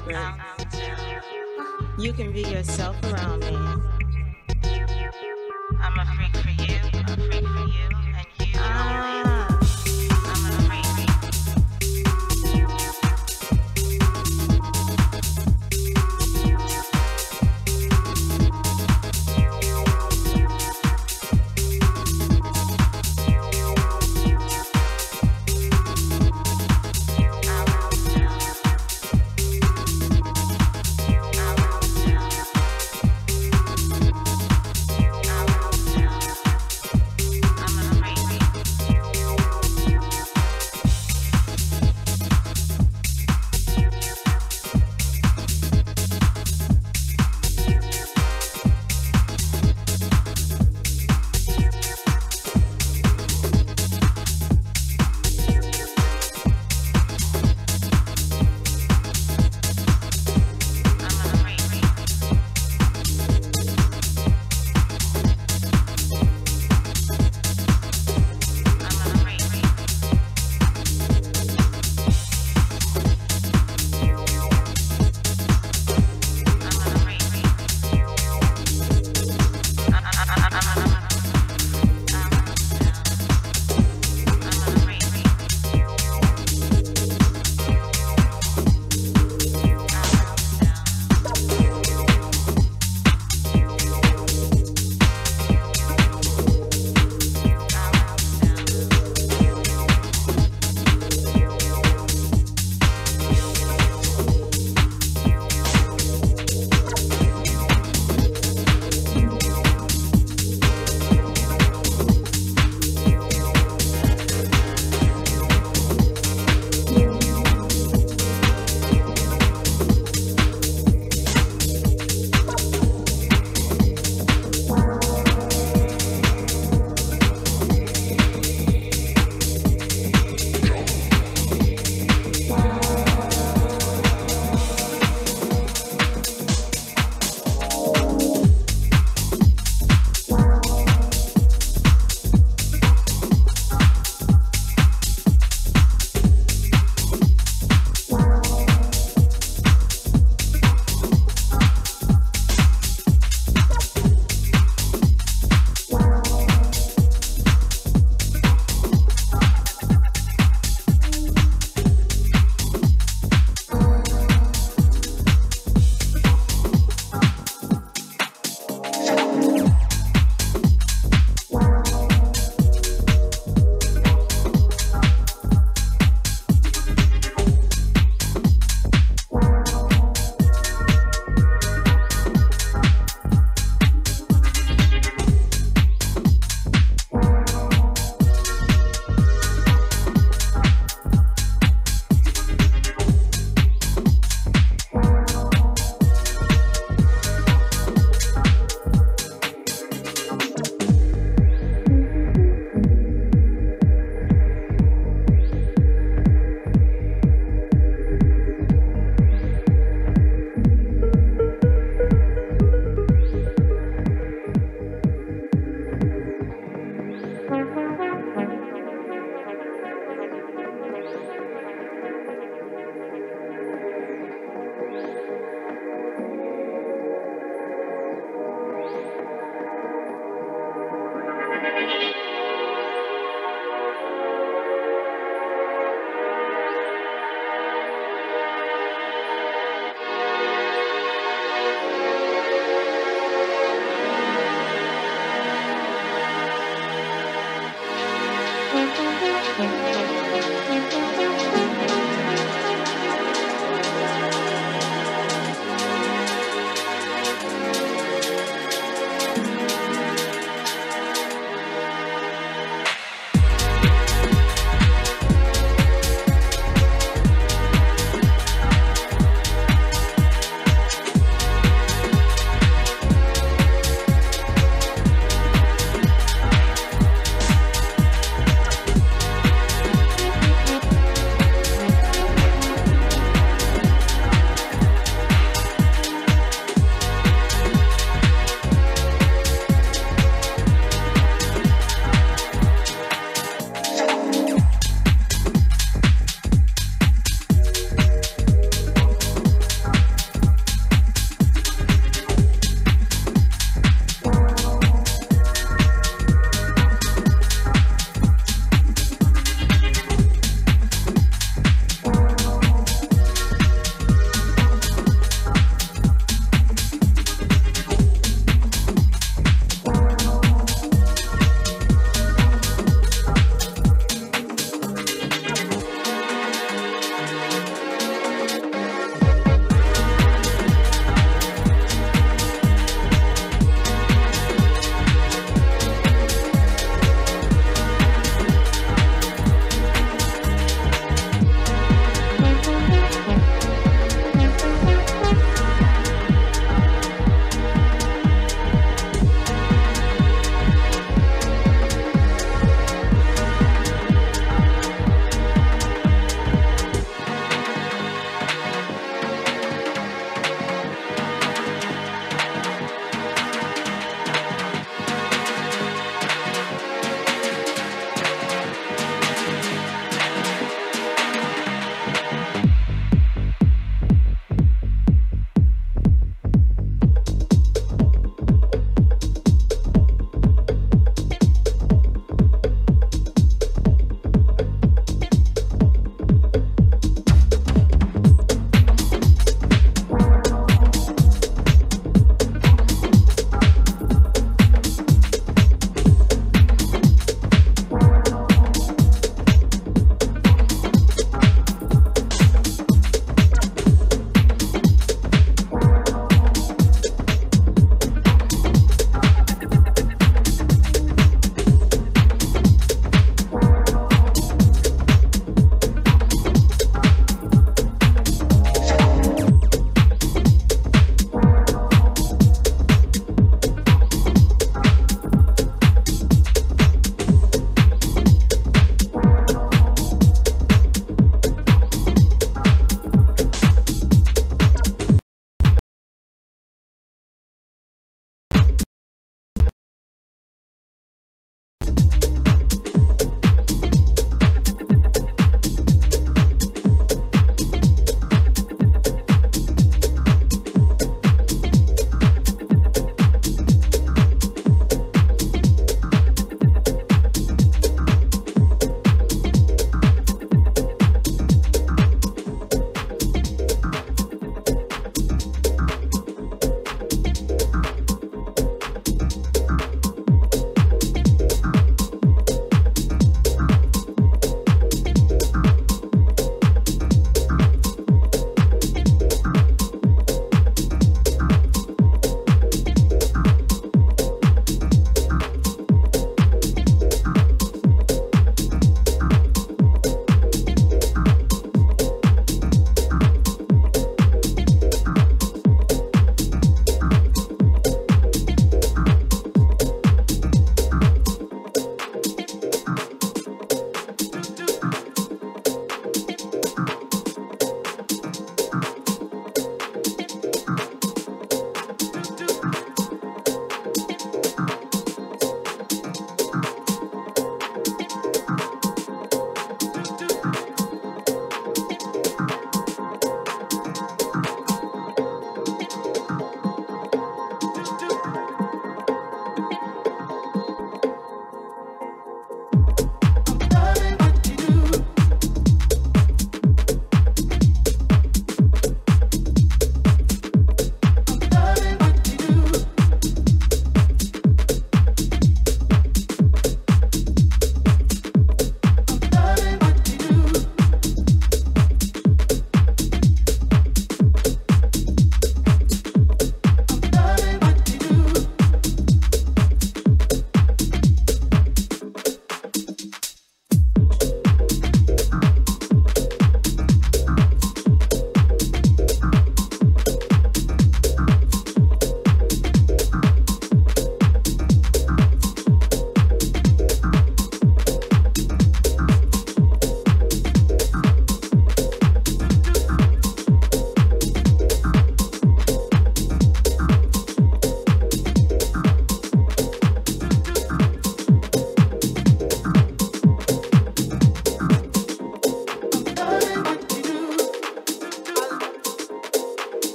secret. You can be yourself around me.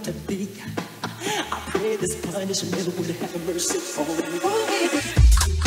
to be, I, pray this punishment would have mercy on me.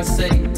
I say.